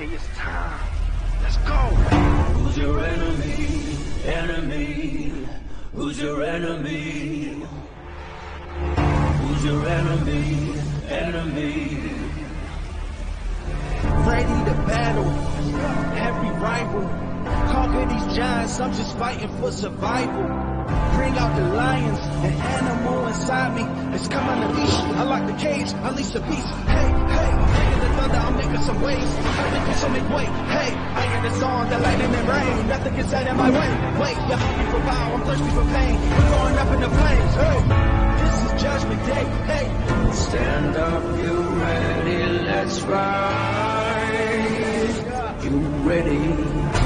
It's time. Let's go. Who's your enemy? Enemy. Who's your enemy? Who's your enemy? Enemy. Ready to battle. Every rival. Conquer these giants. I'm just fighting for survival. Bring out the lions, the animal inside me. It's coming to leash. I lock the cage, unleash the beast. Hey, hey, bringing the thunder, I'm making some waves. I'm some make weight. Hey, I am the storm, the lightning and rain. Nothing can stand in my way. Wait, you're hungry for power, I'm thirsty for pain. We're going up in the flames. Hey, this is judgment day. Hey, Stand up, you ready? Let's ride. You ready?